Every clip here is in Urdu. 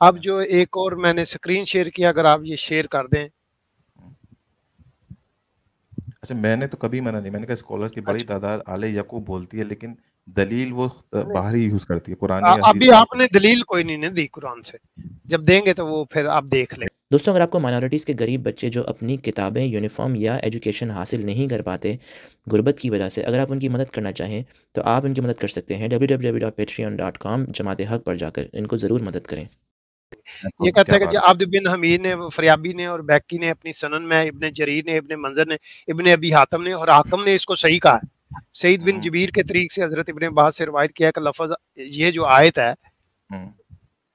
اب جو ایک اور میں نے سکرین شیئر کیا اگر آپ یہ شیئر کر دیں۔ اچھا میں نے تو کبھی منع نہیں میں نے کہا اسکالرس کی بڑی اچھا۔ تعداد آل یقوب بولتی ہے لیکن دلیل وہ باہر ہی یوز کرتی ہے قرآن ابھی آپ نے دلیل کوئی نہیں دی قرآن سے۔ جب دیں گے تو وہ پھر آپ دیکھ لیں۔ دوستوں اگر آپ کو مائنورٹیز کے غریب بچے جو اپنی کتابیں یونیفارم یا ایجوکیشن حاصل نہیں کر پاتے غربت کی وجہ سے اگر آپ ان کی مدد کرنا چاہیں تو آپ ان کی مدد کر سکتے ہیں۔ W W W dot Patreon dot com جماعت حق پر جا کر ان کو ضرور مدد کریں۔ یہ کہتے ہیں کہ عبد بن حمید نے فریابی نے اور بیکی نے اپنی سنن میں ابن جریر نے ابن منظر نے ابن ابی حاتم نے اور حاکم نے اس کو صحیح کہا ہے۔ سعید بن جبیر کے طریق سے حضرت ابن عباس سے روایت کیا کہ لفظ یہ جو آیت ہے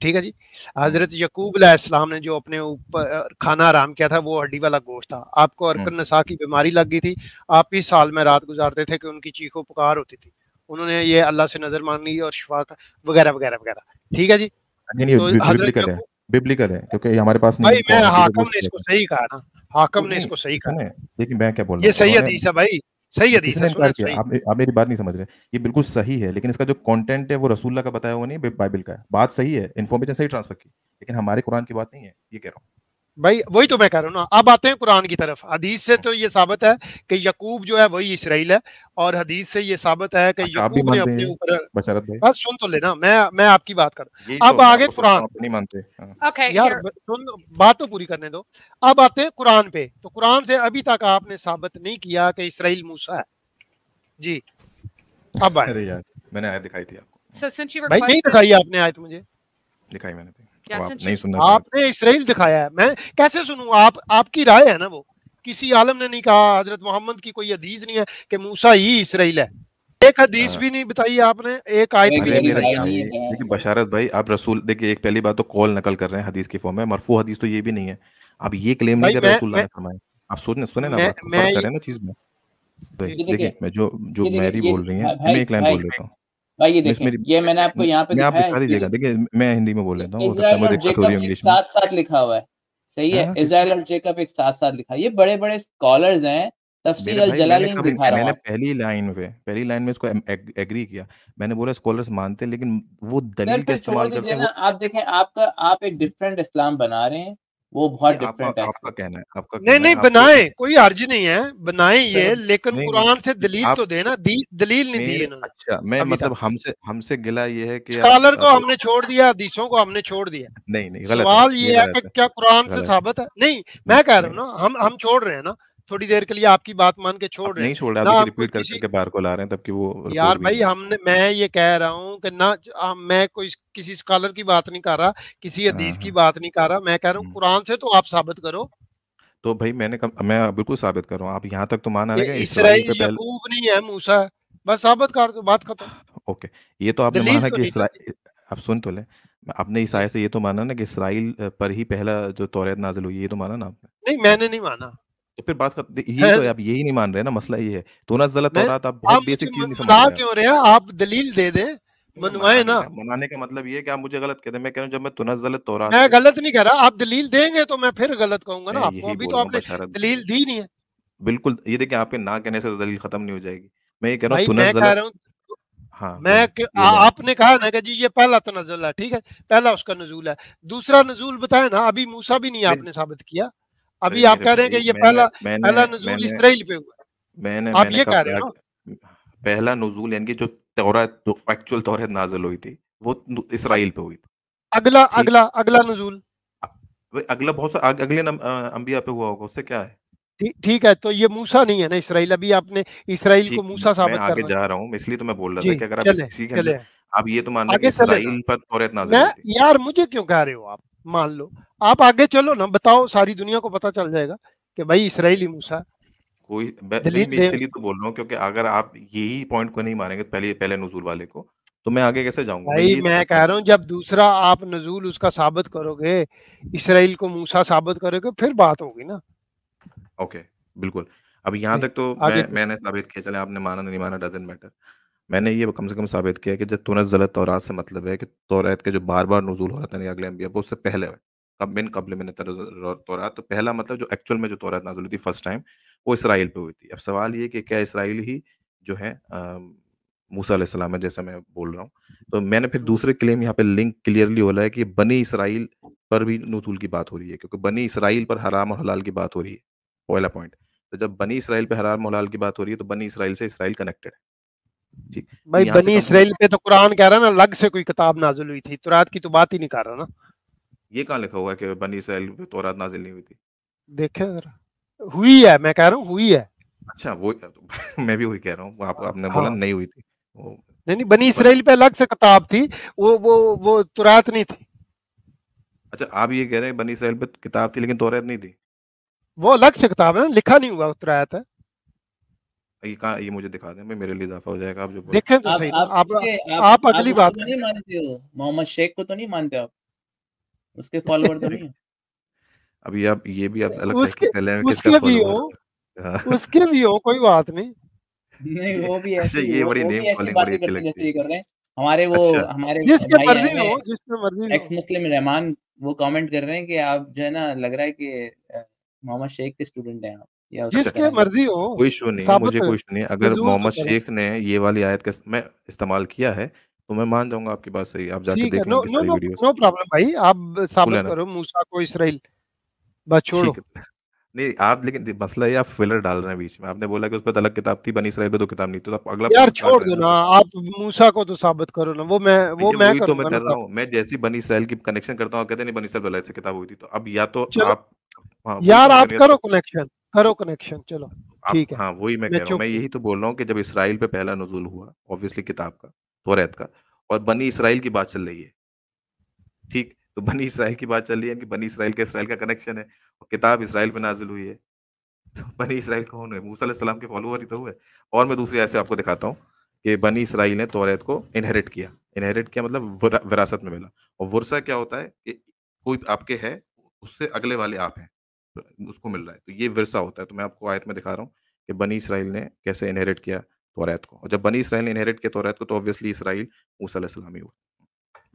ٹھیک ہے جی؟ حضرت یقوب علیہ السلام نے جو اپنے اوپر کھانا آرام کیا تھا وہ ہڈی والا گوشت تھا۔ آپ کو ارکن نسا کی بیماری لگ گئی تھی۔ آپ ہی سال میں رات گزارتے تھے کہ ان کی چیخ و پکار ہوتی تھی۔ انہوں نے یہ اللہ سے نظر مان لی اور شفا وغیرہ وغیرہ وغیرہ۔ ٹھیک ہے جی؟ ببلیکل ہے کیونکہ ہمارے پاس نہیں میں حاکم نے اس کو صحیح کہا نا حاکم نے اس کو صحیح کہا۔ لیکن میں کیا بول رہا ہوں؟ یہ صحیح حدیث ہے بھائی صحیح حدیث ہے آپ میری بات نہیں سمجھ رہے یہ بالکل صحیح ہے لیکن اس کا جو کانٹینٹ ہے وہ رسول اللہ کا بتایا ہوا نہیں بائبل کا ہے۔ بات صحیح ہے انفارمیشن صحیح ٹرانسفر کی لیکن ہمارے قرآن کی بات نہیں ہے یہ کہہ رہا ہوں۔ بھائی وہی تو میں کہہ رہا ہوں نا اب آتے ہیں قرآن کی طرف۔ حدیث سے تو یہ ثابت ہے کہ یقوب جو ہے وہی اسرائیل ہے اور حدیث سے یہ ثابت ہے کہ اچھا، یقوب نے اپنے اوپر بس سن تو لینا میں میں آپ کی بات کروں اب آگے قرآن۔ نہیں مانتے ہاں۔ یار سن بات تو پوری کرنے دو۔ اب آتے ہیں قرآن پہ۔ تو قرآن سے ابھی تک آپ نے ثابت نہیں کیا کہ اسرائیل موسا ہے۔ جی اب آئے۔ میں نے آیت دکھائی تھی آپ کو۔ بھائی نہیں دکھائی آپ نے آیت مجھے۔ دکھائی میں نے آپ نے اسرائیل دکھایا ہے۔ میں کیسے سنوں؟ آپ آپ کی رائے ہے نا وہ۔ کسی عالم نے نہیں کہا حضرت محمد کی کوئی حدیث نہیں ہے کہ موسا ہی اسرائیل ہے ایک حدیث ہاں۔ بھی نہیں بتائی آپ نے ایک آیت بھی نہیں بتائی بشارت بھائی آپ رسول دیکھیں ایک پہلی بات تو کال نقل کر رہے ہیں حدیث کی فارم میں مرفوع حدیث تو یہ بھی نہیں ہے۔ آپ یہ کلیم نہیں کر رہے رسول اللہ نے فرمایا۔ آپ سوچنے سنیں نا فرق کریں نا چیز میں۔ دیکھیں میں جو جو میری بول رہی ہیں میں ایک لائن بول لیتا ہوں۔ یہ دیکھیں یہ میں نے آپ کو یہاں پہ دکھایا ہے دیکھیں دیکھیں میں ہندی میں بول لیتا ہوں اسرائیل اور جیکب ایک ساتھ ساتھ لکھا ہوا ہے۔ صحیح ہے اسرائیل اور جیکب ایک ساتھ ساتھ لکھا یہ بڑے بڑے سکولرز ہیں تفسیر الجلالین دکھا رہا میں نے پہلی لائن پہ پہلی لائن میں اس کو ایگری کیا۔ میں نے بولا سکولرز مانتے لیکن وہ دلیل کا استعمال کرتے ہیں آپ دیکھیں آپ کا آپ ایک ڈیفرنٹ اسلام بنا رہے ہیں۔ وہ بہت ڈفرینٹ ہے۔ آپ کا کہنا ہے آپ کا نہیں نہیں بنائیں کوئی حرج نہیں ہے بنائیں یہ لیکن قرآن سے دلیل تو دینا دلیل نہیں دی انہوں نے۔ اچھا میں مطلب ہم سے ہم سے گلا یہ ہے کہ سکالر کو ہم نے چھوڑ دیا حدیثوں کو ہم نے چھوڑ دیا۔ نہیں نہیں غلط سوال یہ ہے کہ کیا قرآن سے ثابت ہے؟ نہیں میں کہہ رہا ہوں نا ہم ہم چھوڑ رہے ہیں نا۔ تھوڑی دیر کے لیے آپ کی بات مان کے چھوڑ رہے نہیں چھوڑ رہے ہیں ریپیٹ کر کے بار کو لا رہے ہیں تب کہ وہ یار بھائی ہم نے میں یہ کہہ رہا ہوں کہ نہ میں کوئی کسی سکالر کی بات نہیں کر رہا کسی حدیث ہاں، کی ہاں۔ بات نہیں کر رہا میں کہہ رہا ہوں قرآن سے تو آپ ثابت کرو۔ تو بھائی میں نے میں بالکل ثابت کر رہا ہوں آپ یہاں تک تو مانا ہے کہ اسرائیل یعقوب نہیں ہے موسی بس ثابت کر دو بات ختم۔ اوکے یہ تو آپ نے مانا کہ اسرائیل آپ سن تو لیں۔ آپ نے عیسائی سے یہ تو مانا نا کہ اسرائیل پر ہی پہلا جو توریت نازل ہوئی یہ تو مانا نا آپ نے؟ نہیں میں نے نہیں مانا۔ تو پھر بات یہ تو آپ یہی نہیں مان رہے نا مسئلہ یہ ہے۔ تو نزل تورات آپ بہت بیسک چیز نہیں سمجھ رہے کیوں رہے ہیں؟ آپ دلیل دے دیں منوائے نا۔ منانے کا مطلب یہ ہے کہ آپ مجھے غلط کہتے ہیں میں کہہ رہا ہوں جب میں تنزل تورات میں غلط نہیں کہہ رہا آپ دلیل دیں گے تو میں پھر غلط کہوں گا نا۔ آپ کو ابھی تو آپ نے دلیل دی نہیں ہے۔ بالکل یہ دیکھیں آپ کے نہ کہنے سے دلیل ختم نہیں ہو جائے گی۔ میں یہ کہہ رہا ہوں تنزل ہاں میں آپ نے کہا نا کہ جی یہ پہلا تنزل ہے ٹھیک ہے پہلا اس کا نزول ہے۔ دوسرا نزول بتائے نا ابھی موسا بھی نہیں آپ نے ثابت کیا۔ ابھی آپ کہہ رہے ہیں کہ یہ پہلا پہلا نزول اسرائیل پہ ہوا میں نے آپ یہ کہہ رہے ہیں پہلا نزول یعنی کہ جو تورات جو ایکچوئل تورات نازل ہوئی تھی وہ اسرائیل پہ ہوئی تھی اگلا اگلا اگلا نزول اگلا بہت سا اگلے انبیاء پہ ہوا ہوگا اس سے کیا ہے ٹھیک ہے تو یہ موسا نہیں ہے نا اسرائیل ابھی آپ نے اسرائیل کو موسا ثابت کر آگے جا رہا ہوں اس لیے تو میں بول رہا تھا کہ اگر آپ کسی کے آپ یہ تو مان رہے ہیں کہ اسرائیل پر تورات نازل ہوئی یار مجھے کیوں کہہ رہے ہو آپ مان لو۔ آپ آگے چلو نا بتاؤ ساری دنیا کو پتا چل جائے گا کہ بھائی اسرائیلی موسا کوئی لیے تو بول رہا ہوں کیونکہ اگر آپ یہی پوائنٹ کو نہیں مانیں گے پہلے پہلے نزول والے کو تو میں آگے کیسے جاؤں گا؟ بھائی میں کہہ رہا ہوں جب دوسرا آپ نزول اس کا ثابت کرو گے اسرائیل کو موسا ثابت کرو گے پھر بات ہوگی نا۔ اوکے بالکل۔ اب یہاں تک تو میں نے ثابت کیا چلے آپ نے مانا نہیں مانا ڈزنٹ میٹر میں نے یہ کم سے کم ثابت کیا کہ جب تونس ضلع تورات سے مطلب ہے کہ تورات کے جو بار بار نزول ہو رہا تھا یعنی اگلے انبیاء اس سے پہلے کب، من قبل میں نے تورات تو پہلا مطلب جو ایکچوئل میں جو تورات نازل ہوئی تھی فرسٹ ٹائم وہ اسرائیل پہ ہوئی تھی۔ اب سوال یہ کہ کیا اسرائیل ہی جو ہے موسیٰ علیہ السلام ہے جیسا میں بول رہا ہوں۔ تو میں نے پھر دوسرے کلیم یہاں پہ لنک کلیئرلی ہو رہا ہے کہ بنی اسرائیل پر بھی نزول کی بات ہو رہی ہے، کیونکہ بنی اسرائیل پر حرام اور حلال کی بات ہو رہی ہے۔ پہلا پوائنٹ تو جب بنی اسرائیل پہ حرام اور حلال کی بات ہو رہی ہے، تو بنی اسرائیل سے اسرائیل کنیکٹڈ ہے۔ بھائی بنی اسرائیل پہ تو قرآن کہہ رہا نا الگ سے کوئی کتاب نازل ہوئی تھی۔ تورات کی تو بات ہی نہیں کر رہا نا۔ یہ کہاں لکھا ہوا ہے کہ بنی اسرائیل پہ تورات نازل نہیں ہوئی تھی؟ دیکھیں ذرا۔ ہوئی ہے میں کہہ رہا ہوں ہوئی ہے۔ اچھا وہ میں بھی وہی کہہ رہا ہوں۔ آپ نے بولا ہاں۔ نہیں ہوئی تھی۔ نہیں نہیں بنی اسرائیل پہ الگ سے کتاب تھی۔ وہ وہ وہ تورات نہیں تھی۔ اچھا آپ یہ کہہ رہے ہیں بنی اسرائیل پہ کتاب تھی لیکن تورات نہیں تھی۔ وہ الگ سے کتاب ہے لکھا نہیں ہوا تورات ہے۔ یہ کہاں یہ مجھے دکھا دیں میرے لیے اضافہ ہو جائے گا آپ جو دیکھیں تو صحیح آپ آپ اگلی بات نہیں مانتے ہو۔ محمد شیخ کو تو نہیں مانتے آپ؟ اس کے فالوور تو نہیں ابھی آپ یہ بھی آپ الگ اس کے بھی ہو۔ اس کے بھی ہو کوئی بات نہیں۔ نہیں وہ بھی اچھا یہ بڑی نیم کالنگ بڑی اچھی لگتی ہے۔ ہمارے وہ اچھا۔ ہمارے جس کے مرضی ہو جس کے مرضی ایکس مسلم رحمان وہ کامنٹ کر رہے ہیں کہ آپ جو ہے نا لگ رہا ہے کہ محمد شیخ کے سٹوڈنٹ ہیں آپ۔ جس کے مرضی ہو کوئی ایشو نہیں مجھے کوئی ایشو نہیں۔ اگر محمد شیخ نے یہ والی آیت کا میں استعمال کیا ہے تو میں مان جاؤں گا آپ کی بات صحیح آپ جا کے دیکھ لیں نو پرابلم بھائی آپ ثابت کرو موسی کو اسرائیل۔ بس چھوڑو۔ نہیں آپ لیکن مسئلہ یہ آپ فلر ڈال رہے ہیں بیچ میں۔ آپ نے بولا کہ اس پہ الگ کتاب تھی بنی اسرائیل پہ تو کتاب نہیں تو آپ اگلا یار چھوڑ دو نا آپ موسی کو تو ثابت کرو نا وہ میں وہ میں تو میں کر رہا ہوں۔ میں جیسی بنی اسرائیل کی کنیکشن کرتا ہوں کہتے ہیں بنی اسرائیل سے کتاب ہوئی تھی تو اب یا تو آپ ہاں، یار آپ کرو کنیکشن کرو کنیکشن چلو ٹھیک ہے۔ ہاں وہی میں کہہ رہا ہوں میں یہی تو بول رہا ہوں کہ جب اسرائیل پہ پہلا نزول ہوا obviously کتاب کا توریت کا اور بنی اسرائیل کی بات چل رہی ہے۔ ٹھیک تو بنی اسرائیل کی بات چل رہی ہے کہ بنی اسرائیل کے اسرائیل کا کنیکشن ہے اور کتاب اسرائیل پہ نازل ہوئی ہے۔ بنی اسرائیل کون ہے؟ موسیٰ علیہ السلام کے فالوور ہی تو ہوئے۔ اور میں دوسری ایسے آپ کو دکھاتا ہوں کہ بنی اسرائیل نے توریت کو انہیریٹ کیا۔ انہیریٹ کیا مطلب وراثت میں ملا۔ اور ورثہ کیا ہوتا ہے کہ کوئی آپ کے ہے اس سے اگلے والے آپ ہیں۔ اس کو مل رہا ہے۔ تو یہ ورثہ ہوتا ہے۔ تو میں آپ کو آیت میں دکھا رہا ہوں کہ بنی اسرائیل نے کیسے انہیریٹ کیا توریت کو۔ اور جب بنی اسرائیل نے انہیریٹ کیا توریت کو تو آبویسلی اسرائیل موسیٰ علیہ السلام ہی ہوا۔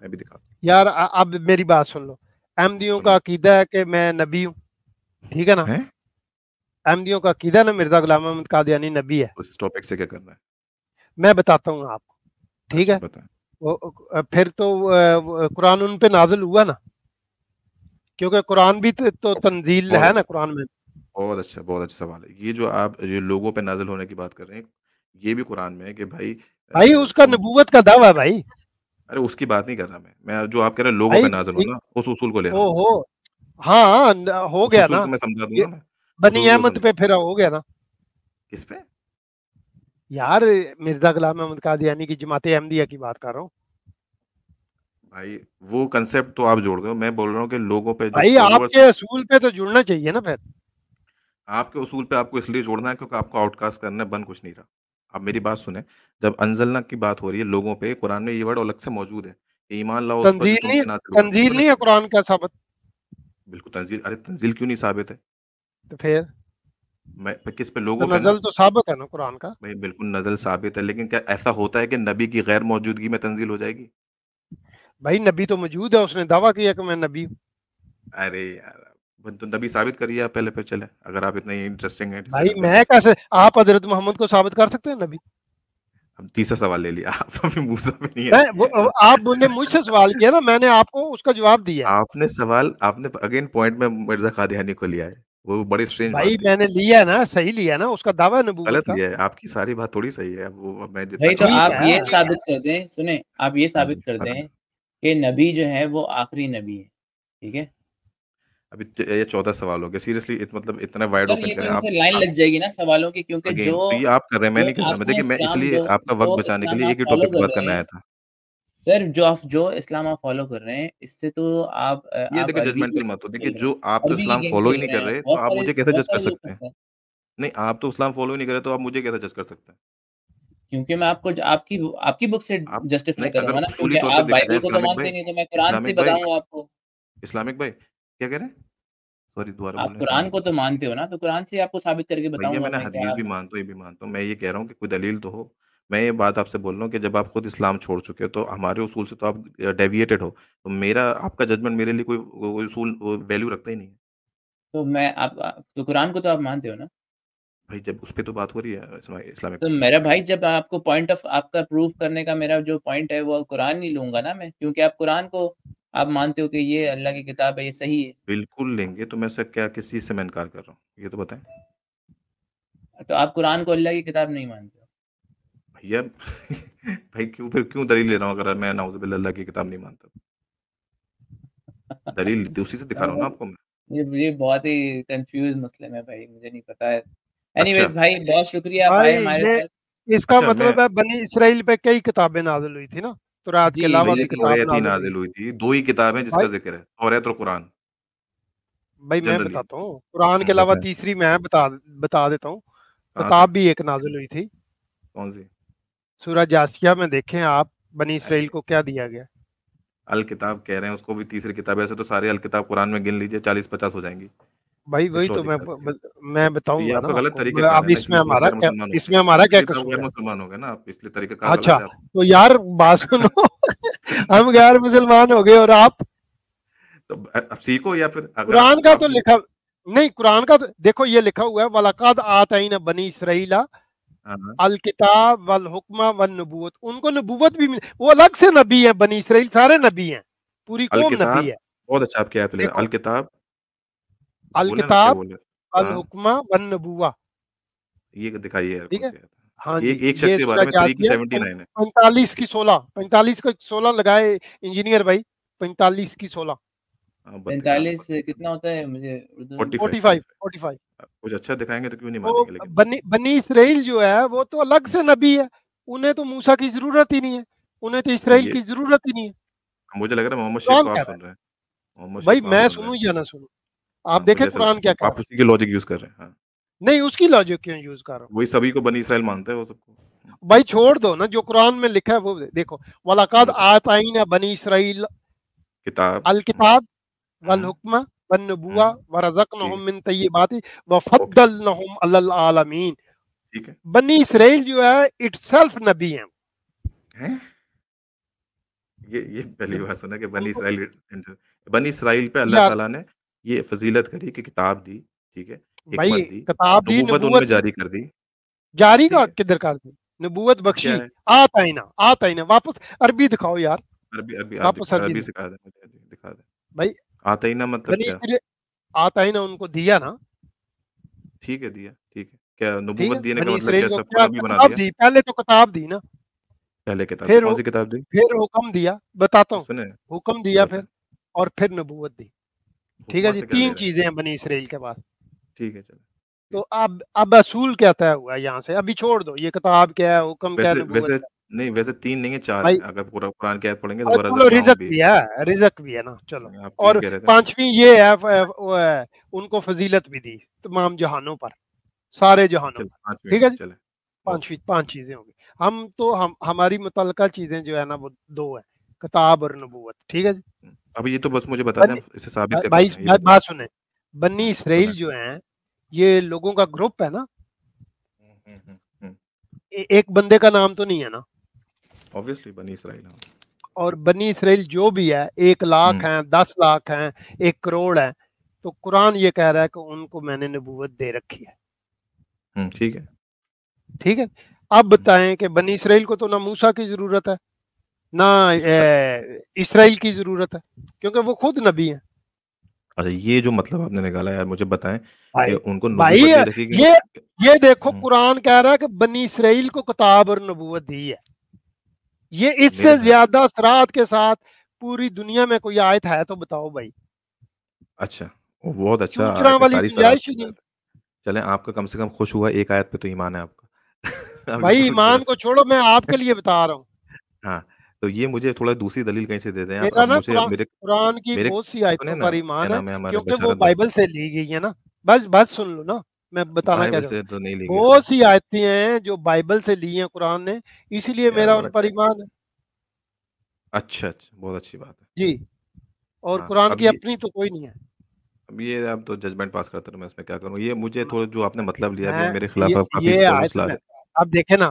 میں بھی ہوں۔ یار اب میری بات سن لو۔ احمدیوں کا عقیدہ ہے کہ میں نبی ہوں۔ ٹھیک ہے نا؟ احمدیوں کا عقیدہ نا مرزا غلام محمد قادیانی نبی ہے۔ اس ٹاپک سے کیا کرنا ہے؟ میں بتاتا ہوں آپ کو۔ ٹھیک اچھا، ہے؟ پھر تو قرآن ان پہ نازل ہوا نا۔ کیونکہ قرآن بھی تو تنزیل ہے نا اچھا۔ قرآن میں۔ بہت اچھا بہت اچھا سوال ہے۔ یہ جو آپ یہ لوگوں پہ نازل ہونے کی بات کر رہے ہیں یہ بھی قرآن میں ہے کہ بھائی بھائی اس کا نبوت کا دعویٰ بھائی۔ ارے اس کی بات نہیں کر رہا میں۔ میں جو آپ کہہ رہے ہیں لوگوں پہ نازل ہونا اس اصول کو لے رہا ہوں۔ ہاں ہو گیا نا۔ میں سمجھا دوں گا بنی احمد پہ پھر ہو گیا نا۔ کس پہ؟ یار مرزا غلام احمد قادیانی کی جماعت احمدیہ کی بات کر رہا ہوں۔ بھائی وہ کنسپٹ تو آپ جوڑ دو میں بول رہا ہوں کہ لوگوں پہ بھائی آپ کے اصول پہ تو جڑنا چاہیے نا پھر۔ آپ کے اصول پہ آپ کو اس لیے جوڑنا ہے کیونکہ آپ کو آؤٹ کاسٹ کرنا بند کچھ نہیں رہا۔ آپ میری بات سنیں جب انزلنا کی بات ہو رہی ہے لوگوں پہ قرآن میں یہ ورڈ الگ سے موجود ہے کہ ایمان لاؤ تنزیل نہیں ہے قرآن کا ثابت۔ بالکل تنزیل ارے تنزیل کیوں نہیں ثابت ہے؟ تو پھر؟ میں کس پہ لوگوں نزل تو ثابت ہے نا قرآن کا؟ بھائی بالکل نزل ثابت ہے لیکن کیا ایسا ہوتا ہے کہ نبی کی غیر موجودگی میں تنزیل ہو جائے گی؟ بھائی نبی تو موجود ہے اس نے دعویٰ کیا کہ میں نبی ہوں۔ ارے یار تو نبی ثابت کریے آپ پہلے پہ چلے اگر آپ اتنے انٹرسٹنگ ہیں بھائی میں کیسے آپ حضرت محمد کو ثابت کر سکتے ہیں نبی؟ تیسرا سوال لے لیا آپ ابھی موسا پہ نہیں ہے آپ بولے مجھ سے سوال کیا نا میں نے آپ کو اس کا جواب دیا۔ آپ نے سوال آپ نے اگین پوائنٹ میں مرزا قادیانی کو لیا ہے۔ وہ بڑی سٹرینج بھائی میں نے لیا نا صحیح لیا نا اس کا دعویٰ نبوت غلط لیا ہے۔ آپ کی ساری بات تھوڑی صحیح ہے وہ میں تو آپ یہ ثابت کر دیں سنیں آپ یہ ہاں ثابت کر دیں کہ نبی جو ہے وہ آخری نبی ہے ٹھیک ہے؟ ابھی یہ سوال ہو گیا سیریسلی مطلب اتنا وائڈ اوپن کریں آپ لائن لگ جائے گی نا سوالوں کی کیونکہ جو یہ آپ کر رہے ہیں میں نہیں کر رہا میں دیکھیں میں اس لیے آپ کا وقت بچانے کے لیے ایک ہی ٹاپک بات کرنا آیا تھا۔ سر جو آپ جو اسلام آپ فالو کر رہے ہیں اس سے تو آپ یہ دیکھیں ججمنٹل مت ہو دیکھیں جو آپ تو اسلام فالو ہی نہیں کر رہے تو آپ مجھے کیسے جج کر سکتے ہیں؟ نہیں آپ تو اسلام فالو ہی نہیں کر رہے تو آپ مجھے کیسے جج کر سکتے ہیں؟ کیونکہ میں آپ کو آپ کی آپ کی بک سے جسٹیفائی کر رہا ہوں نا کیونکہ آپ بائبل کو تو مانتے نہیں تو میں قرآن سے بتاؤں آپ کو۔ اسلامک بھائی کیا کہہ رہے ہیں؟ سوری دوبارہ آپ قرآن کو تو مانتے ہو نا تو قرآن سے آپ کو ثابت کر کے بتاؤں میں نے حدیث بھی مانتا ہوں یہ بھی مانتا ہوں۔ میں یہ کہہ رہا ہوں کہ کوئی دلیل تو ہو۔ میں یہ بات آپ سے بول رہا ہوں کہ جب آپ خود اسلام چھوڑ چکے تو ہمارے اصول سے تو آپ ڈیویٹڈ ہو۔ تو میرا آپ کا ججمنٹ میرے لیے کوئی اصول ویلیو رکھتا ہی نہیں تو میں آپ تو قرآن کو تو آپ مانتے ہو نا؟ بھائی جب اس پہ تو بات ہو رہی ہے اسلامک تو میرا بھائی جب آپ کو پوائنٹ آف آپ کا پروف کرنے کا میرا جو پوائنٹ ہے وہ قرآن نہیں لوں گا نا میں کیونکہ آپ قرآن کو آپ مانتے ہو کہ یہ اللہ کی کتاب ہے یہ صحیح ہے۔ بالکل لیں گے تو میں سے کیا کس چیز سے میں انکار کر رہا ہوں؟ یہ تو بتائیں۔ تو آپ قرآن کو اللہ کی کتاب نہیں مانتے بھیا بھائی کیوں پھر کیوں دلیل لے رہا ہوں اگر میں ناؤز باللہ اللہ کی کتاب نہیں مانتا؟ دلیل دوسری سے دکھا رہا ہوں نا آپ کو میں۔ یہ بہت ہی کنفیوز مسئلہ ہے بھائی مجھے نہیں پتا ہے۔ بھائی بہت شکریہ ہمارے اس کا مطلب ہے بنی اسرائیل پہ کئی کتابیں نازل ہوئی تھی نا؟ تورات کے علاوہ بھی کتاب نازل ہوئی تھی۔ دو ہی کتابیں جس کا ذکر ہے توریت اور قرآن۔ بھائی میں بتاتا ہوں۔ قرآن کے علاوہ تیسری میں بتا بتا دیتا ہوں۔ کتاب بھی ایک نازل ہوئی تھی۔ کون سی؟ سورہ جاسیہ میں دیکھیں آپ بنی اسرائیل کو کیا دیا گیا۔ الکتاب کہہ رہے ہیں اس کو بھی تیسری کتاب ایسے تو سارے الکتاب قرآن میں گن لیجیے چالیس پچاس ہو جائیں گی۔ بھائی وہی تو میں میں بتاؤں گا غلط طریقے اب اس میں ہمارا اس میں ہمارا کیا مسلمان ہو گئے نا آپ اس لیے طریقہ کار اچھا تو یار بات سنو۔ ہم غیر مسلمان ہو گئے اور آپ؟ تو اب سیکھو یا پھر قرآن کا تو لکھا نہیں قرآن کا دیکھو یہ لکھا ہوا ہے ولاقاد آتائین بنی اسرائیلا الکتاب والحکمہ والنبوت۔ ان کو نبوت بھی وہ الگ سے نبی ہیں بنی اسرائیل سارے نبی ہیں۔ پوری قوم نبی ہے۔ بہت اچھا آپ کیا ہے الکتاب الکتاب الحکمہ والنبوہ یہ دکھائیے ٹھیک ہے؟ ہاں جی ایک شخص کے بارے میں 379 ہے۔ 45 کی 16 45 کا 16 لگائے انجینئر بھائی 45 کی 16 45 کتنا ہوتا ہے مجھے 45 45 کچھ اچھا دکھائیں گے تو کیوں نہیں مانیں گے؟ لیکن بنی اسرائیل جو ہے وہ تو الگ سے نبی ہے۔ انہیں تو موسیٰ کی ضرورت ہی نہیں ہے۔ انہیں تو اسرائیل کی ضرورت ہی نہیں ہے۔ مجھے لگ رہا ہے محمد شیخ کو آپ سن رہے ہیں۔ بھائی میں سنوں یا نہ سنوں؟ آپ دیکھیں قرآن کیا آپ اسی کی لاجک یوز کر رہے ہیں ہاں۔ نہیں اس کی لاجک کیوں یوز کر رہا ہوں؟ وہی سبھی کو بنی اسرائیل مانتے ہیں وہ سب کو۔ بھائی چھوڑ دو نا جو قرآن میں لکھا ہے وہ دیکھو۔ وَلَقَدْ آتَائِنَا بنی اسرائیل کتاب۔ الکتاب والحکمہ والنبوہ ورزقنہم من طیبات وفضلنہم علی العالمین بنی اسرائیل جو ہے اٹ سیلف نبی ہیں۔ یہ یہ پہلی بار سنا کہ بنی اسرائیل بنی اسرائیل پہ اللہ تعالیٰ نے یہ فضیلت کری کہ کتاب دی ٹھیک ہے بھائی کتاب دی نبوت ان میں جاری کر دی جاری کا کدھر کر دی؟ نبوت بخشی آتا ہی نا آتا ہی واپس عربی دکھاؤ یار عربی عربی واپس عربی سکھا دے دکھا دے بھائی آتا ہی مطلب کیا؟ آتا ہی ان کو دیا نا۔ ٹھیک ہے دیا ٹھیک ہے۔ کیا نبوت دینے کا مطلب کیا؟ سب کو نبی بنا دیا؟ پہلے تو کتاب دی نا۔ پہلے کتاب کون سی کتاب دی؟ پھر حکم دیا بتاتا ہوں حکم دیا پھر اور پھر نبوت دی۔ ٹھیک ہے جی تین چیزیں ہیں بنی اسرائیل کے پاس۔ ٹھیک ہے چلے تو اب اب اصول کیا طے ہوا ہے یہاں سے؟ ابھی چھوڑ دو یہ کتاب کیا ہے حکم کیا ہے ویسے نہیں ویسے تین نہیں ہے چار اگر پورا قرآن کی آیت پڑھیں گے تو چلو رزق بھی۔ ہے رزق بھی ہے نا چلو۔ اور پانچویں یہ ہے ان کو فضیلت بھی دی تمام جہانوں پر سارے جہانوں پر۔ ٹھیک ہے جی؟ پانچویں پانچ چیزیں ہوں گی۔ ہم تو ہم ہماری متعلقہ چیزیں جو ہے نا وہ دو ہیں کتاب اور نبوت۔ ٹھیک ہے جی؟ اب یہ تو بس مجھے بتا دیں اسے ثابت بھائی بات۔ سنیں۔ بنی اسرائیل جو ہیں یہ لوگوں کا گروپ ہے نا۔ ایک بندے کا نام تو نہیں ہے نا۔ Obviously بنی اسرائیل اور بنی اسرائیل جو بھی ہے ایک لاکھ ہیں دس لاکھ ہیں ایک کروڑ ہے تو قرآن یہ کہہ رہا ہے کہ ان کو میں نے نبوت دے رکھی ہے۔ ٹھیک ہے۔ ٹھیک ہے؟ اب بتائیں کہ بنی اسرائیل کو تو نہ موسا کی ضرورت ہے۔ نہ اسرائیل کی ضرورت ہے کیونکہ وہ خود نبی ہیں۔ اچھا یہ جو مطلب آپ نے نکالا ہے مجھے بتائیں کہ ان کو یہ یہ دیکھو قرآن کہہ رہا ہے کہ بنی اسرائیل کو کتاب اور نبوت دی ہے۔ یہ اس سے زیادہ سرات کے ساتھ پوری دنیا میں کوئی آیت ہے تو بتاؤ بھائی۔ اچھا بہت اچھا چلیں آپ کا کم سے کم خوش ہوا ایک آیت پہ تو ایمان ہے آپ کا۔ بھائی ایمان کو چھوڑو میں آپ کے لیے بتا رہا ہوں۔ ہاں۔ تو یہ مجھے تھوڑا دوسری دلیل کہیں سے دے دیں قرآن کی بہت سی آیتوں پر ایمان ہے کیونکہ وہ بائبل سے لی گئی ہے نا۔ بس سن لو نا میں بتانا کیا بہت سی آیتیں ہیں جو بائبل سے لی ہیں قرآن نے اسی لیے میرا ان پر ایمان ہے۔ اچھا اچھا بہت اچھی بات ہے۔ جی۔ اور قرآن کی اپنی تو کوئی نہیں ہے۔ اب یہ اب تو ججمنٹ پاس کرتا ہوں میں اس میں کیا کروں؟ یہ مجھے تھوڑا جو آپ نے مطلب لیا میرے خلاف اب دیکھیں نا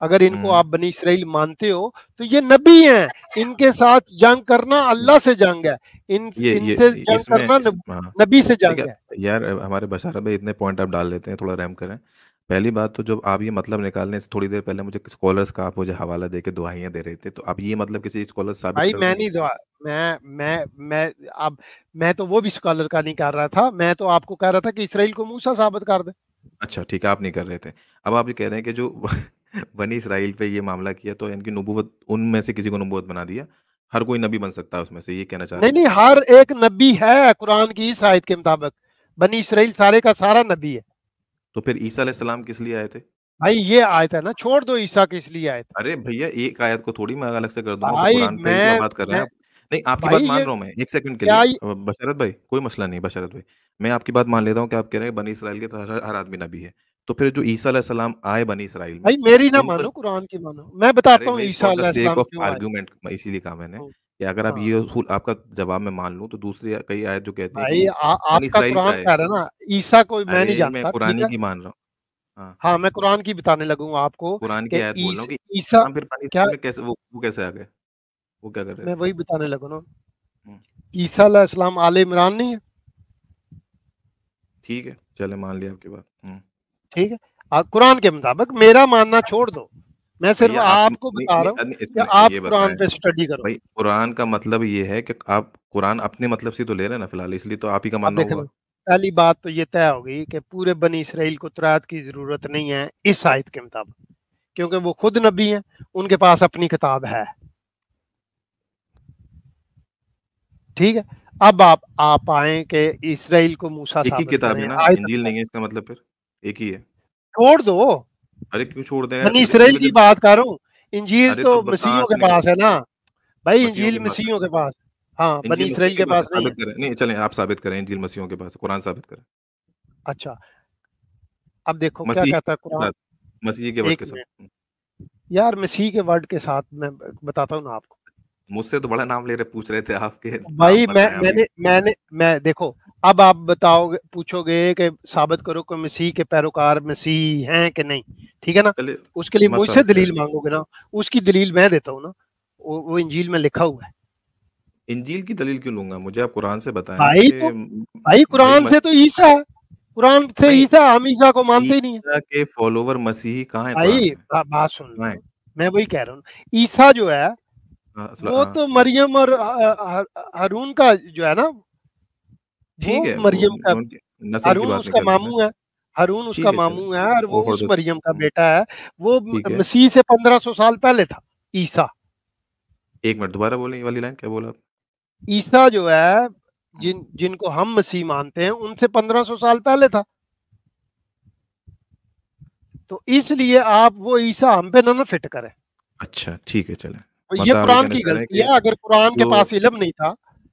اگر ان کو آپ بنی اسرائیل مانتے ہو تو یہ نبی ہیں۔ ان کے ساتھ جنگ کرنا اللہ سے جنگ ہے۔ ان سے جنگ کرنا ہاں۔ نبی سے جنگ ہے۔ یار ہمارے بشارہ بھائی اتنے پوائنٹ آپ ڈال لیتے ہیں تھوڑا رحم کریں۔ پہلی بات تو جب آپ یہ مطلب نکالنے سے تھوڑی دیر پہلے مجھے سکولرز کا آپ مجھے حوالہ دے کے دعائیاں دے رہے تھے تو آپ یہ مطلب کسی اسکالر ثابت بھائی میں نہیں دعا میں میں میں اب میں تو وہ بھی سکولر کا نہیں کر رہا تھا میں تو آپ کو کہہ رہا تھا کہ اسرائیل کو موسیٰ ثابت کر دے اچھا ٹھیک ہے آپ نہیں کر رہے تھے۔ اب آپ یہ کہہ رہے ہیں کہ جو بنی اسرائیل پہ یہ معاملہ کیا تو ان کی نبوت ان میں سے کسی کو نبوت بنا دیا؟ ہر کوئی نبی بن سکتا ہے اس میں سے یہ کہنا چاہ رہا نہیں ہر ایک نبی ہے قرآن کی اس آیت کے مطابق۔ بنی اسرائیل سارے کا سارا نبی ہے۔ تو پھر عیسیٰ علیہ السلام کس لیے آئے تھے؟ بھائی یہ آیت ہے نا چھوڑ دو عیسیٰ کس لیے آئے تھے ارے بھیا ایک آیت کو تھوڑی میں الگ سے کر دوں قرآن بات کر رہے ہیں نہیں آپ کی بات مان رہا ہوں میں ایک سیکنڈ کے لیے۔ بشارت بھائی کوئی مسئلہ نہیں بشارت بھائی۔ میں آپ کی بات مان لیتا ہوں کہ آپ کہہ رہے ہیں بنی اسرائیل کے ہر آدمی نبی ہے۔ تو پھر جو عیسیٰ علیہ السلام آئے بنی اسرائیل میں میری نہ مانو قرآن کی مانو۔ میں بتاتا ہوں عیسیٰ علیہ السلام کیوں آرگومنٹ اسی لیے کہا میں نے ہاں۔ کہ اگر آپ ہاں۔ یہ اصول آپ کا جواب میں مان لوں تو دوسری کئی آیت جو کہتے ہیں بھائی آپ کا قرآن کہہ رہا نا۔ عیسیٰ کو میں نہیں جانتا میں قرآن کی مان رہا ہوں۔ ہاں۔, ہاں۔ میں قرآن کی بتانے لگوں آپ کو قرآن کی آیت بول رہا کہ عیسیٰ پھر بنی اسرائیل میں کیسے وہ کیسے آ گئے وہ کیا کر رہے ہیں میں وہی بتانے لگوں نا۔ عیسیٰ علیہ السلام آل عمران نہیں ہے؟ ٹھیک ہے چلے مان لیا آپ کے بات۔ ٹھیک ہے؟ قرآن کے مطابق میرا ماننا چھوڑ دو۔ میں صرف آپ کو بتا رہا ہوں کہ آپ قرآن پہ سٹڈی کرو۔ قرآن کا مطلب یہ ہے کہ آپ قرآن اپنے مطلب سے تو لے رہے ہیں نا فی اس لیے تو آپ ہی کا ماننا ہوگا۔ پہلی بات تو یہ طے ہو گئی کہ پورے بنی اسرائیل کو ترات کی ضرورت نہیں ہے اس آیت کے مطابق کیونکہ وہ خود نبی ہیں ان کے پاس اپنی کتاب ہے۔ ٹھیک ہے؟ اب آپ آپ آئیں کہ اسرائیل کو موسیٰ ایک ہی کتاب ہے نا؟ انجیل نہیں ہے اس کا مطلب پھر؟ ایک ہی ہے۔ چھوڑ دو۔ ارے کیوں چھوڑ دیں بنی اسرائیل کی بات کر رہا ہوں۔ انجیل تو مسیحوں کے پاس ہے نا۔ بھائی انجیل مسیحوں کے پاس۔ ہاں بنی اسرائیل کے پاس نہیں چلیں آپ ثابت کریں۔ انجیل مسیحوں کے پاس قرآن ثابت کریں۔ اچھا۔ اب دیکھو کیا کہتا ہے قرآن؟ مسیح کے ورڈ کے ساتھ۔ یار مسیح کے ورڈ کے ساتھ میں بتاتا ہوں نا آپ کو۔ مجھ سے تو بڑا نام لے رہے پوچھ رہے تھے آپ کے بھائی میں نے میں نے میں دیکھو اب آپ بتاؤ گے پوچھو گے کہ ثابت کرو کہ مسیح کے پیروکار مسیح ہیں کہ نہیں ٹھیک ہے نا؟ اس کے لیے مجھ سے دلیل مانگو گے نا اس کی دلیل میں دیتا ہوں نا وہ انجیل میں لکھا ہوا ہے۔ انجیل کی دلیل کیوں لوں گا؟ مجھے آپ قرآن سے بتائیں بھائی بھائی قرآن سے تو عیسیٰ ہے قرآن سے عیسیٰ ہم عیسیٰ کو مانتے ہی نہیں ہیں۔ کے فالوور مسیحی کہاں ہیں؟ بھائی بات سن میں وہی کہہ رہا ہوں عیسیٰ جو ہے ہاں، وہ ہاں۔ تو مریم اور ہارون کا جو ہے نا ٹھیک ہے مریم کا ہارون اس کا ماموں ہے ہارون اس کا ماموں ہے اور وہ اس مریم کا بیٹا ہے۔ وہ مسیح سے پندرہ سو سال پہلے تھا عیسیٰ۔ ایک منٹ دوبارہ بولیں یہ والی لائن کیا بولا آپ؟ عیسیٰ جو ہے جن جن کو ہم مسیح مانتے ہیں ان سے پندرہ سو سال پہلے تھا۔ تو اس لیے آپ وہ عیسیٰ ہم پہ نہ نہ فٹ کریں۔ اچھا ٹھیک ہے چلیں۔ مطلب یہ قرآن کی غلطی ہے اگر قرآن کے پاس علم نہیں تھا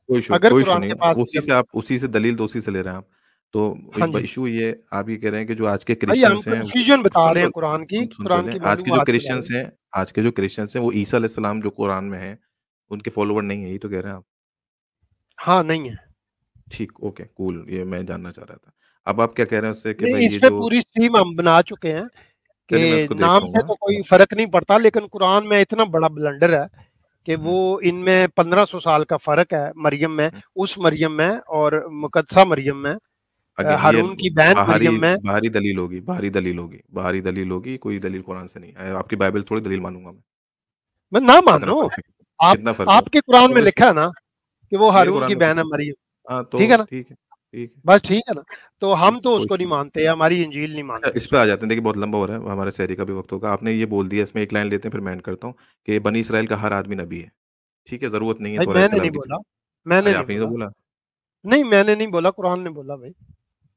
کوئی شو کوئی شو اسی سے آپ اسی سے دلیل تو اسی سے لے رہے ہیں آپ۔ تو ہاں جی۔ ایشو یہ آپ یہ کہہ رہے ہیں کہ جو آج کے کرسچنس ہیں بتا رہے ہیں قرآن کی قرآن کی آج کے جو کرسچنس ہیں۔ آج کے جو کرسچنس ہیں وہ عیسیٰ علیہ السلام جو قرآن میں ہیں ان کے فالوور نہیں ہیں یہ تو کہہ رہے ہیں آپ۔ ہاں نہیں ہے ٹھیک اوکے کول یہ میں جاننا چاہ رہا تھا۔ اب آپ کیا کہہ رہے ہیں اس سے کہ اس پہ پوری سٹریم ہم بنا چکے ہیں۔ کہ نام سے تو کوئی فرق نہیں پڑتا لیکن قرآن میں اتنا بڑا بلنڈر ہے کہ وہ ان میں پندرہ سو سال کا فرق ہے مریم میں اس مریم میں اور مقدسہ مریم میں۔ ہارون کی بہن مریم میں۔ بھاری دلیل ہوگی بھاری دلیل ہوگی بھاری دلیل ہوگی کوئی دلیل قرآن سے نہیں۔ آپ کی بائبل تھوڑی دلیل مانوں گا میں۔ میں نہ مانو آپ کے قرآن میں لکھا ہے نا کہ وہ ہارون کی بہن ہے مریم۔ ہاں، ٹھیک ہے نا؟ بس ٹھیک ہے نا۔ تو ہم تو اس کو نہیں مانتے ہماری انجیل نہیں اچھا، مانتے۔ اس پہ آ جاتے ہیں۔ دیکھیں بہت لمبا ہو رہا ہے۔ ہمارے سہری کا بھی وقت ہوگا۔ آپ نے یہ بول دیا اس میں ایک لائن لیتے ہیں پھر میں اینڈ کرتا ہوں کہ بنی اسرائیل کا ہر آدمی نبی ہے۔ ٹھیک ہے ضرورت نہیں ہے میں نے نہیں بولا۔ میں نے آپ نے بولا۔ نہیں میں نے نہیں بولا قرآن نے بولا بھائی۔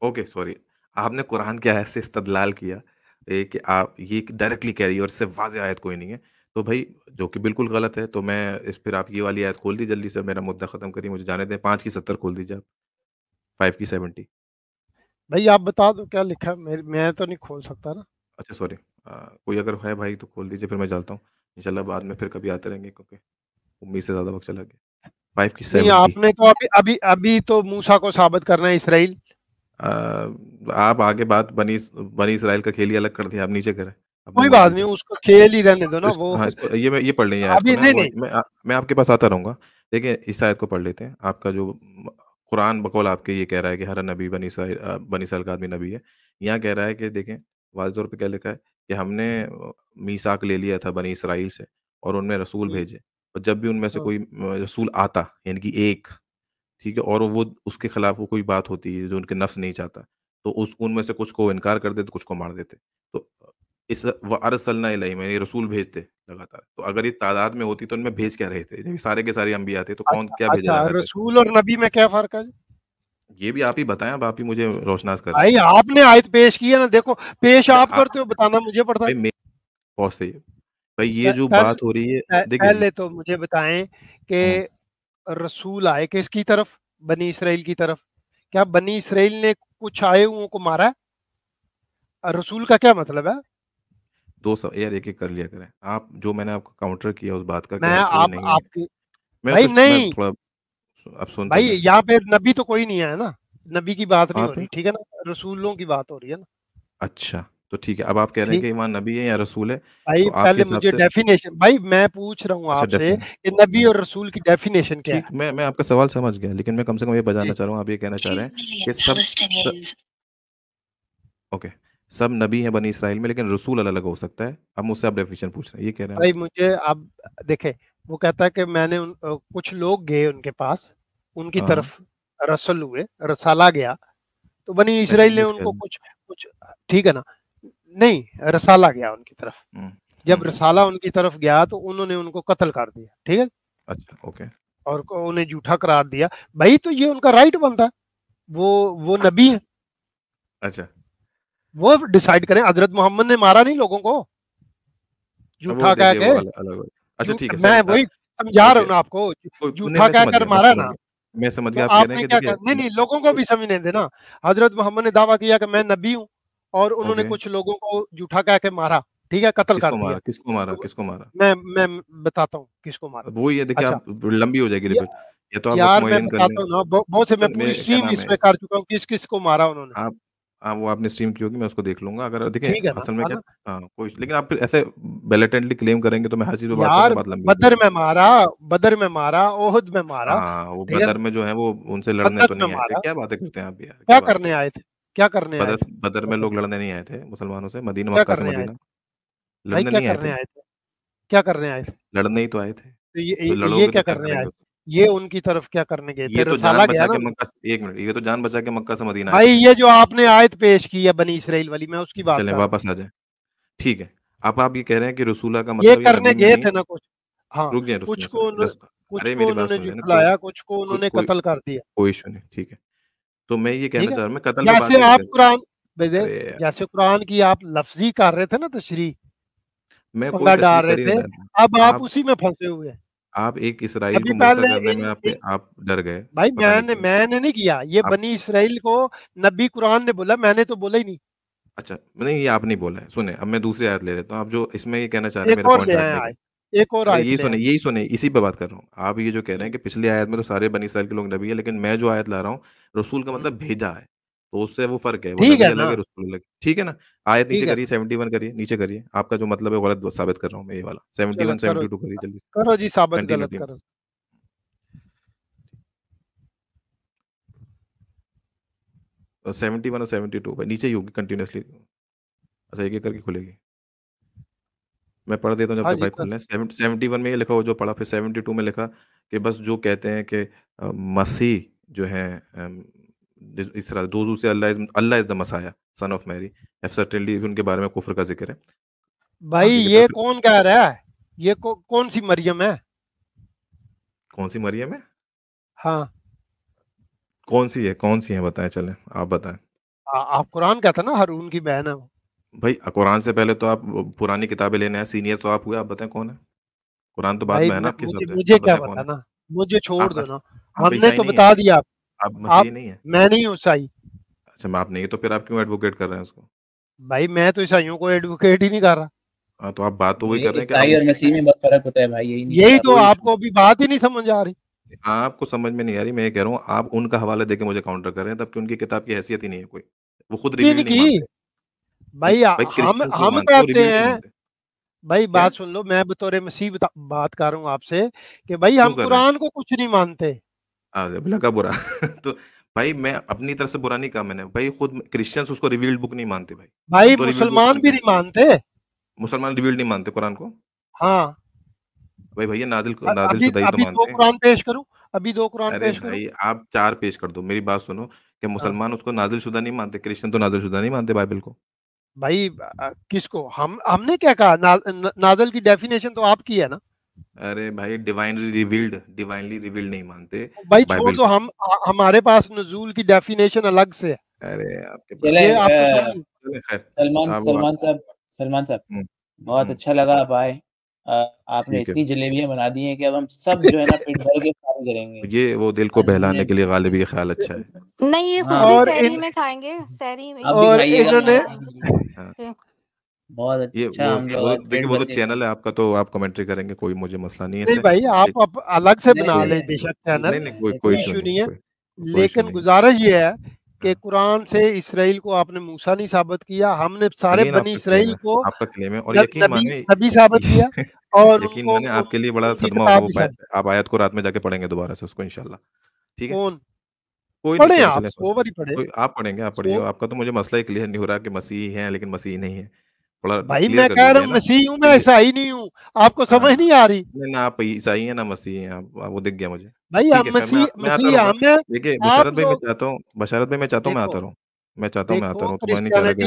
Okay sorry. آپ نے قرآن کے آیت سے استدلال کیا کہ آپ یہ ڈائریکٹلی کہہ رہی ہے اور اس سے واضح آیت کوئی نہیں ہے۔ تو بھائی جو کہ بالکل غلط ہے تو میں اس پھر آپ یہ والی آیت کھول دی جلدی سے میرا مدعا ختم کریے مجھے جانے دیں۔ پانچ کی ستر کھول دیجیے آپ۔ فائیو کی سیونٹی۔ بھائی آپ بتا دو کیا لکھا ہے؟ میں تو نہیں کھول سکتا نا۔ اچھا سوری۔ کوئی اگر ہے بھائی تو کھول دیجیے پھر میں چلتا ہوں۔ انشاءاللہ بعد میں پھر کبھی آتے رہیں گے کیونکہ امید سے زیادہ وقت چلا گیا۔ فائیو کی سیونٹی آپ نے تو ابھی ابھی ابھی تو موسا کو ثابت کرنا ہے اسرائیل۔ آپ آگے بات بنی بنی اسرائیل کا کھیل ہی الگ کر دیا آپ نیچے کریں۔ کوئی بات نہیں اس کو کھیل ہی رہنے دو نا وہ ہاں، یہ یہ پڑھ لیں میں آپ کے پاس آتا رہوں گا۔ دیکھیں اس آیت کو پڑھ لیتے ہیں۔ آپ کا جو قرآن بقول آپ کے یہ کہہ رہا ہے کہ ہر نبی بنی اسرائیل بنی اسرائیل کا آدمی نبی ہے۔ یہاں کہہ رہا ہے کہ دیکھیں واضح طور پہ کیا لکھا ہے کہ ہم نے میساک لے لیا تھا بنی اسرائیل سے اور ان میں رسول بھیجے۔ اور جب بھی ان میں سے کوئی رسول آتا یعنی کہ ایک ٹھیک ہے اور وہ اس کے خلاف وہ کوئی بات ہوتی ہے جو ان کے نفس نہیں چاہتا تو اس ان میں سے کچھ کو انکار کر دیتے کچھ کو مار دیتے۔ تو اس ارسلنا علیہ میں یعنی رسول بھیجتے لگاتار۔ تو اگر یہ تعداد میں ہوتی تو ان میں بھیج کیا رہے تھے؟ سارے کے سارے انبیاء تھے تو کون کیا بھیجا جا رہا رسول اور نبی میں کیا فرق ہے یہ بھی آپ ہی بتائیں اب آپ ہی مجھے روشناس کر بھائی آپ نے آیت پیش کی ہے نا دیکھو پیش آپ کرتے ہو بتانا مجھے پڑتا ہے۔ بہت صحیح بھائی یہ جو بات ہو رہی ہے پہلے تو مجھے بتائیں کہ رسول آئے کس کی طرف؟ بنی اسرائیل کی طرف۔ کیا بنی اسرائیل نے کچھ آئے ہوں کو مارا؟ رسول کا کیا مطلب ہے؟ دو سو یار ایک ایک کر لیا کریں۔ آپ جو میں نے آپ کو کاؤنٹر کیا اس بات کا نہیں سن بھائی یہاں پہ نبی تو کوئی نہیں ہے نا۔ نبی کی بات نہیں ہو رہی ٹھیک ہے نا؟ رسولوں کی بات ہو رہی ہے نا۔ اچھا تو ٹھیک ہے۔ اب آپ کہہ رہے ہیں کہ ایمان نبی ہے یا رسول ہے بھائی پہلے مجھے ڈیفینیشن بھائی میں پوچھ رہا ہوں آپ سے کہ نبی اور رسول کی ڈیفینیشن کیا ہے؟ میں میں آپ کا سوال سمجھ گیا لیکن میں کم سے کم یہ بجانا چاہ رہا ہوں آپ یہ کہنا چاہ رہے ہیں کہ سب اوکے۔ سب نبی ہیں بنی اسرائیل میں لیکن رسول الگ الگ ہو سکتا ہے۔ اب مجھ سے آپ ڈیفینیشن پوچھ رہے ہیں یہ کہہ رہے ہیں بھائی مجھے اب دیکھیں وہ کہتا ہے کہ میں نے کچھ لوگ گئے ان کے پاس ان کی طرف رسل ہوئے رسالہ گیا۔ تو بنی اسرائیل نے ان کو کچھ کچھ ٹھیک ہے نا؟ نہیں رسالہ گیا ان کی طرف۔ جب رسالہ ان کی طرف گیا تو انہوں نے ان کو قتل کر دیا ٹھیک ہے؟ اچھا اوکے۔ اور انہیں جھوٹا قرار دیا۔ بھائی تو یہ ان کا رائٹ بنتا۔ ہے وہ وہ نبی ہے اچھا۔ وہ ڈیسائیڈ کریں۔ حضرت محمد نے مارا نہیں لوگوں کو؟ جھوٹا کہہ کے؟ اچھا ٹھیک ہے میں وہی سمجھا رہا ہوں آپ کو۔ جھوٹا کہہ کر مارا نا۔ میں سمجھ گیا آپ کہہ رہے ہیں کہ نہیں۔ نہیں لوگوں کو بھی سمجھنے دینا۔ حضرت محمد نے دعویٰ کیا کہ میں نبی ہوں اور انہوں نے کچھ لوگوں کو جھوٹا کہہ کے مارا۔ ٹھیک ہے قتل کر دیا۔ کس کو مارا؟ کس کو مارا؟ میں میں بتاتا ہوں کس کو مارا۔ وہ یہ دیکھیں آپ لمبی ہو جائے گی یہ تو آپ یار میں بتاتا ہوں نا بہت سے میں پوری اسٹریم اس میں کر چکا ہوں کس کس کو مارا انہوں نے؟ وہ آپ نے اسٹریم کی ہوگی میں اس کو دیکھ لوں گا۔ اگر دیکھیں اصل میں کیا ہاں کوئی لیکن آپ پھر ایسے بیلیٹنٹلی کلیم کریں گے تو میں ہر چیز پہ بات کروں بات لمبی بدر میں مارا بدر میں مارا اوہد میں مارا۔ ہاں وہ بدر میں جو ہے وہ ان سے لڑنے تو نہیں آئے تھے۔ کیا باتیں کرتے ہیں آپ یار؟ کیا کرنے آئے تھے؟ کیا کرنے بدر بدر میں لوگ لڑنے نہیں آئے تھے مسلمانوں سے مدینہ مکہ سے مدینہ۔ لڑنے نہیں آئے تھے۔ کیا کرنے آئے تھے؟ لڑنے ہی تو آئے تھے۔ یہ کیا کرنے آئے یہ ان کی طرف کیا کرنے گئے؟ یہ تو جان بچا کے مکہ سے ایک منٹ یہ تو جان بچا کے مکہ سے مدینہ بھائی یہ جو آپ نے آیت پیش کی ہے بنی اسرائیل والی میں اس کی بات چلیں واپس آ جائیں۔ ٹھیک ہے آپ آپ یہ کہہ رہے ہیں کہ رسولہ کا مطلب یہ کرنے گئے تھے نا کچھ۔ ہاں رک جائیں کچھ کو انہوں نے جھٹلایا کچھ کو انہوں نے قتل کر دیا۔ کوئی ایشو نہیں ٹھیک ہے۔ تو میں یہ کہنا چاہ رہا ہوں میں قتل جیسے آپ قرآن جیسے قرآن کی آپ لفظی کر رہے تھے نا تشریح میں کوئی ڈال رہے تھے۔ اب آپ اسی میں پھنسے ہوئے ہیں۔ آپ ایک اسرائیل کو موسیٰ کرنے میں آپ آپ ڈر گئے بھائی میں نے میں نے نہیں کیا یہ بنی اسرائیل کو نبی قرآن نے بولا میں نے تو بولا ہی نہیں۔ اچھا نہیں یہ آپ نہیں بولا ہے سنیں اب میں دوسری آیت لے لیتا ہوں۔ آپ جو اس میں یہ کہنا چاہ رہے ہیں میرے پوائنٹ ایک اور آیت یہ سنیں یہی سنیں اسی پہ بات کر رہا ہوں۔ آپ یہ جو کہہ رہے ہیں کہ پچھلی آیت میں تو سارے بنی اسرائیل کے لوگ نبی ہے لیکن میں جو آیت لا رہا ہوں رسول کا مطلب بھیجا ہے۔ تو اس سے وہ فرق ہے ٹھیک ہے نا؟ آیت نیچے کریے سیونٹی ون کریے نیچے کریے۔ آپ کا جو مطلب ہے غلط ثابت کر رہا ہوں میں یہ والا۔ سیونٹی ون سیونٹی ٹو کریے جلدی کرو جی ثابت غلط کرو۔ سیونٹی ون اور سیونٹی ٹو نیچے ہی ہوگی کنٹینیوسلی اچھا ایک ایک کر کے کھلے گی۔ میں پڑھ دیتا ہوں جب تک بھائی کھل رہے ہیں۔ سیونٹی ون میں یہ لکھا ہو جو پڑھا پھر سیونٹی ٹو میں لکھا کہ بس جو کہتے ہیں کہ مسیح جو ہے اس طرح دوزو سے اللہ is Allah is the Messiah son of Mary if certainly ان کے بارے میں کفر کا ذکر ہے۔ بھائی یہ کون کہہ رہا ہے؟ یہ کون سی مریم ہے؟ کون سی مریم ہے؟ ہاں۔ کون سی ہے؟ کون سی ہیں؟ بتائیں چلیں آپ بتائیں۔ آپ قرآن کہتا نا ہرون کی بہن ہے بھائی قرآن سے پہلے تو آپ پرانی کتابیں لینے ہیں سینئر تو آپ ہوئے آپ بتائیں کون ہے؟ قرآن تو بعد میں ہے نا آپ کے ساتھ مجھے کیا پتا نا؟ مجھے چھوڑ دو نا۔ ہم نے تو بتا دیا آپ مسیح نہیں ہے۔ میں نہیں ہوں عیسائی۔ اچھا میں آپ نہیں تو پھر آپ کیوں ایڈوکیٹ کر رہے ہیں اس کو؟ بھائی میں تو عیسائیوں کو ایڈوکیٹ ہی نہیں کر رہا۔ ہاں تو آپ بات تو وہی کر رہے ہیں کہ عیسائی اور مسیح میں بہت فرق ہوتا ہے بھائی یہی تو آپ کو ابھی بات ہی نہیں سمجھ آ رہی۔ آپ کو سمجھ میں نہیں آ رہی میں یہ کہہ رہا ہوں آپ ان کا حوالہ دے کے مجھے کاؤنٹر کر رہے ہیں تب کہ ان کی کتاب کی حیثیت ہی نہیں ہے کوئی۔ وہ خود ریویل نہیں مانتے بھائی ہم ہم کہتے ہیں بھائی بات سن لو میں بطور مسیح بات کر رہا ہوں آپ سے کہ بھائی ہم قرآن کو کچھ نہیں مانتے۔ لگا برا۔ تو بھائی میں اپنی طرف سے برا نہیں کہا میں نے۔ بھائی خود کرسچنس اس کو ریویلڈ بک نہیں مانتے بھائی۔ بھائی مسلمان بھی نہیں مانتے۔ مسلمان ریویلڈ نہیں مانتے قرآن کو؟ ہاں۔ بھائی بھیا نازل نازل شدہ ہی تو مانتے۔ ہیں قرآن پیش کروں۔ ابھی دو قرآن ارے بھائی آپ چار پیش کر دو۔ میری بات سنو کہ مسلمان اس کو نازل شدہ نہیں مانتے کرسچن تو نازل شدہ نہیں مانتے بائبل کو؟ بھائی کس کو؟ ہم ہم نے کیا کہا؟ نازل کی ڈیفینیشن تو آپ کی ہے نا؟ ارے بھائی ڈیوائنلی ریویلڈ ڈیوائنلی ریویلڈ نہیں مانتے۔ بھائی چھوڑ دو ہم ہمارے پاس نزول کی ڈیفینیشن الگ سے ہے۔ ارے آپ کے سلمان سلمان صاحب سلمان صاحب بہت اچھا لگا آپ آئے آپ نے اتنی جلیبیاں بنا دی ہیں کہ اب ہم سب جو ہے نا پیٹ بھر کے کھائے کریں گے۔ یہ وہ دل کو بہلانے کے لیے غالب یہ خیال اچھا ہے۔ نہیں یہ خود بھی سحری میں کھائیں گے سحری میں۔ اور انہوں نے بہت اچھا ہم لوگ دیکھیں وہ تو چینل ہے آپ کا تو آپ کمنٹری کریں گے کوئی مجھے مسئلہ نہیں ہے نہیں بھائی آپ الگ سے بنا لیں بے شک چینل۔ کوئی ایشو نہیں ہے لیکن گزارش یہ ہے کہ قرآن سے اسرائیل کو آپ نے موسا نہیں ثابت کیا ہم نے سارے بنی اسرائیل کو آپ کا کلیم ہے اور یقین مانے نبی ثابت کیا اور یقین مانے آپ کے لیے بڑا صدمہ ہوگا آپ آیت کو رات میں جا کے پڑھیں گے دوبارہ سے اس کو انشاءاللہ۔ ٹھیک ہے؟ کوئی پڑھیں آپ اوور ہی پڑھیں۔ آپ پڑھیں گے آپ پڑھیے۔ آپ کا تو مجھے مسئلہ ہی کلیئر نہیں ہو رہا کہ مسیح ہیں لیکن مسیح نہیں ہے۔ بھائی میں کہہ رہا ہوں مسیح ہوں میں عیسائی نہیں ہوں۔ آپ کو سمجھ نہیں آ رہی۔ نہ آپ عیسائی ہیں نہ مسیح ہیں۔ وہ دکھ گیا مجھے۔ بھائی ہم مسیح مسیح ہم ہیں دیکھیے بشارت بھائی میں چاہتا ہوں بشارت بھائی میں چاہتا ہوں میں آتا رہوں۔ میں چاہتا ہوں میں آتا رہوں تو میں نہیں چاہ رہا کہ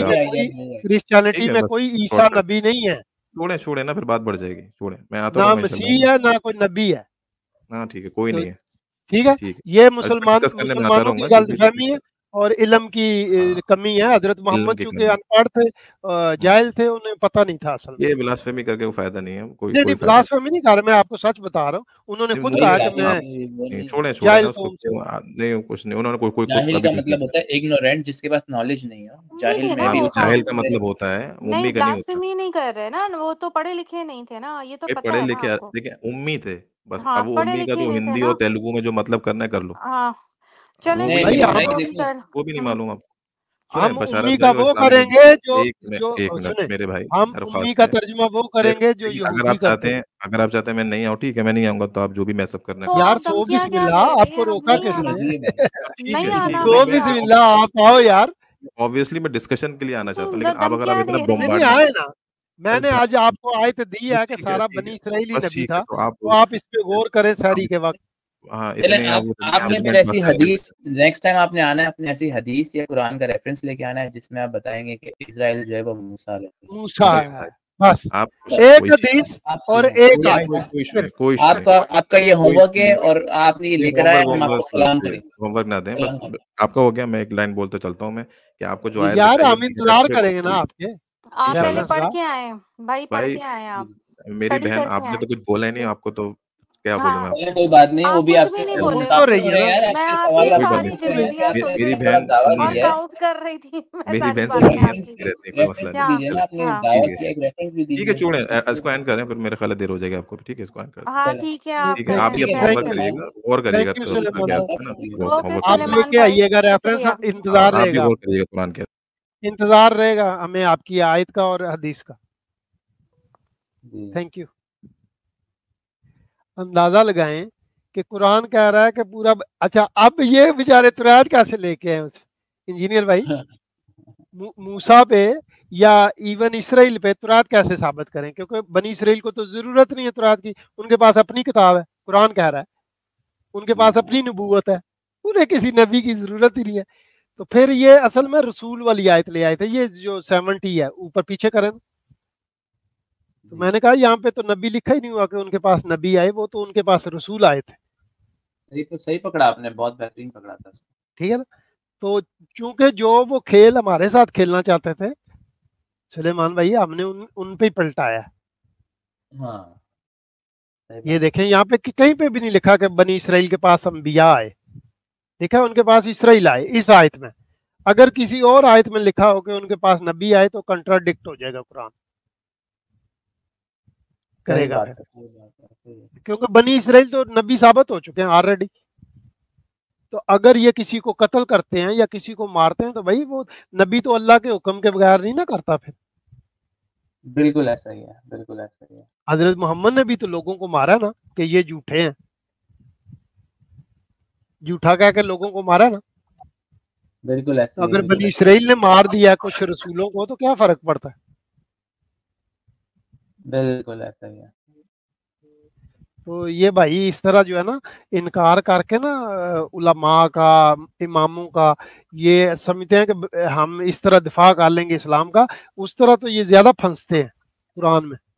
کرسچینٹی میں کوئی عیسیٰ نبی نہیں ہے۔ چھوڑیں چھوڑیں نا پھر بات بڑھ جائے گی۔ چھوڑیں میں آتا ہوں نہ مسیح ہے نہ کوئی نبی ہے۔ ہاں ٹھیک ہے کوئی نہیں ہے۔ ٹھیک ہے یہ مسلمان مسلمانوں کی غلط فہمی ہے۔ اور علم کی کمی ہے۔ حضرت محمد چونکہ ان پڑھ تھے جاہل تھے انہیں پتہ نہیں تھا اصل یہ بلاسفیمی کر کے کوئی فائدہ نہیں ہے۔ کوئی نہیں بلاسفیمی نہیں کر رہا میں آپ کو سچ بتا رہا ہوں۔ انہوں نے خود کہا کہ میں چھوڑیں چھوڑیں اس کو نہیں کچھ نہیں۔ انہوں نے کوئی کوئی جاہل کا مطلب ہوتا ہے اگنورنٹ جس کے پاس نالج نہیں ہے۔ جاہل میں جاہل کا مطلب ہوتا ہے امی کا نہیں ہوتا۔ نہیں کر رہے نا وہ تو پڑھے لکھے نہیں تھے نا یہ تو پتہ ہے پڑھے لکھے دیکھیں امی تھے۔ بس اب وہ امی کا تو ہندی اور تیلگو میں جو مطلب کرنا ہے کر لو۔ ہاں۔ وہ بھی نہیں معلوم آپ ہم امی کا وہ کریں گے جو میرے بھائی ہم امی کا ترجمہ وہ کریں گے جو اگر آپ چاہتے ہیں۔ اگر آپ چاہتے ہیں میں نہیں آؤں ٹھیک ہے میں نہیں آؤں گا تو آپ جو بھی میسپ کرنا یار تو بسم اللہ آپ کو روکا کس نے تو بسم اللہ آپ آؤ یار۔ Obviously میں ڈسکشن کے لیے آنا چاہتا ہوں لیکن آپ اگر آپ اتنا بمبارڈ آئے نا۔ میں نے آج آپ کو آیت دی ہے کہ سارا بنی اسرائیلی نبی تھا تو آپ اس پہ غور کریں ساری کے وقت۔ آپ نے پھر ایسی حدیث نیکسٹ ٹائم آپ نے آنا ہے اپنے ایسی حدیث یا قرآن کا ریفرنس لے کے آنا ہے جس میں آپ بتائیں گے کہ اسرائیل جو ہے وہ موسیٰ موسیٰ ہے بس۔ ایک حدیث اور ایک آپ کا آپ کا یہ ہوم ورک ہے اور آپ نے یہ لے کر آئے ہم آپ کو سلام کریں۔ ہوم ورک نہ دیں بس آپ کا ہو گیا میں ایک لائن بولتے چلتا ہوں میں کہ آپ کو جو یار ہم انتظار کریں گے نا آپ کے۔ آپ پہلے پڑھ کے آئے بھائی پڑھ کے آئے آپ۔ میری بہن آپ نے تو کچھ بولا ہی نہیں آپ کو تو کیا بولوں میں؟ کوئی بات نہیں وہ بھی آپ سے میری بہن کر رہی تھی میری بہن سے کوئی مسئلہ نہیں۔ ٹھیک ہے۔ چھوڑیں اس کو اینڈ کریں پھر میرے خیال دیر ہو جائے گا آپ کو ٹھیک ہے اس کو اینڈ کریں ہاں ٹھیک ہے ٹھیک ہے آپ ہی اپنا ورک کریے گا اور کریے گا آپ لے کے آئیے گا ریفرنس انتظار رہے گا۔ کریے گا قرآن کے۔ انتظار رہے گا ہمیں آپ کی آیت کا اور حدیث کا۔ تھینک یو اندازہ لگائیں کہ قرآن کہہ رہا ہے کہ پورا اچھا اب یہ بیچارے تراد کیسے لے کے آئے انجینئر بھائی موسا پہ یا ایون اسرائیل پہ تراد کیسے ثابت کریں؟ کیونکہ بنی اسرائیل کو تو ضرورت نہیں ہے تراد کی۔ ان کے پاس اپنی کتاب ہے قرآن کہہ رہا ہے۔ ان کے پاس اپنی نبوت ہے۔ انہیں کسی نبی کی ضرورت ہی نہیں ہے۔ تو پھر یہ اصل میں رسول والی آیت لے آئے تھے۔ یہ جو سیونٹی ہے اوپر پیچھے کریں۔ تو میں نے کہا یہاں پہ تو نبی لکھا ہی نہیں ہوا کہ ان کے پاس نبی آئے وہ تو ان کے پاس رسول آئے تھے۔ صحیح پکڑا آپ نے بہت بہترین پکڑا تھا۔ ٹھیک ہے نا؟ تو چونکہ جو وہ کھیل ہمارے ساتھ کھیلنا چاہتے تھے سلیمان بھائی ہم نے ان, ان پہ ہی پلٹایا۔ ہاں۔ یہ دیکھیں یہاں پہ کہیں پہ بھی نہیں لکھا کہ بنی اسرائیل کے پاس انبیاء آئے۔ دیکھا ان کے پاس اسرائیل آئے اس آیت میں۔ اگر کسی اور آیت میں لکھا ہو کہ ان کے پاس نبی آئے تو کنٹراڈکٹ ہو جائے گا قرآن۔ کرے گا کیونکہ بنی اسرائیل تو نبی ثابت ہو چکے ہیں آلریڈی تو اگر یہ کسی کو قتل کرتے ہیں یا کسی کو مارتے ہیں تو بھائی وہ نبی تو اللہ کے حکم کے بغیر نہیں نہ کرتا پھر۔ بالکل ایسا ہی ہے بالکل ایسا ہی ہے۔ حضرت محمد نے بھی تو لوگوں کو مارا نا کہ یہ جھوٹے ہیں۔ جھوٹا کہہ کے لوگوں کو مارا نا۔ بالکل ایسا اگر بنی اسرائیل نے مار دیا کچھ رسولوں کو تو کیا فرق پڑتا ہے؟ بالکل، ایسا ہی ہے۔ تو یہ بھائی اس طرح جو ہے نا، انکار کر کے نا، علماء کا، اماموں کا، یہ سمجھتے ہیں کہ ہم اس طرح دفاع کر لیں گے اسلام کا، اس طرح تو یہ زیادہ پھنستے ہیں قرآن میں۔